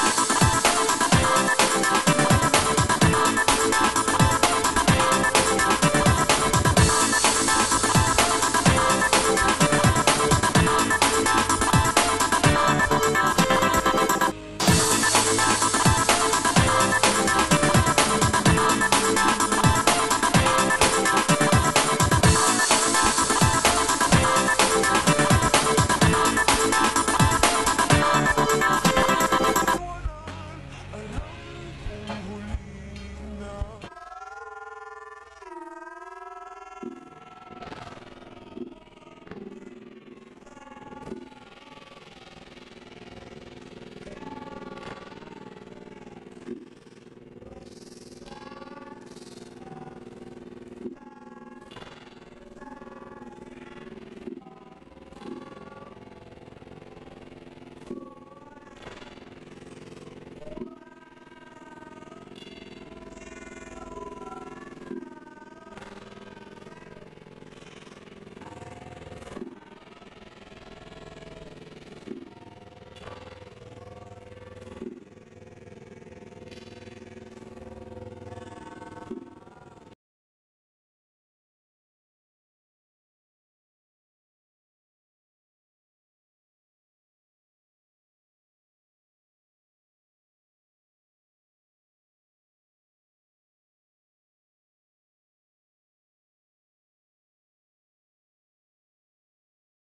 Bye.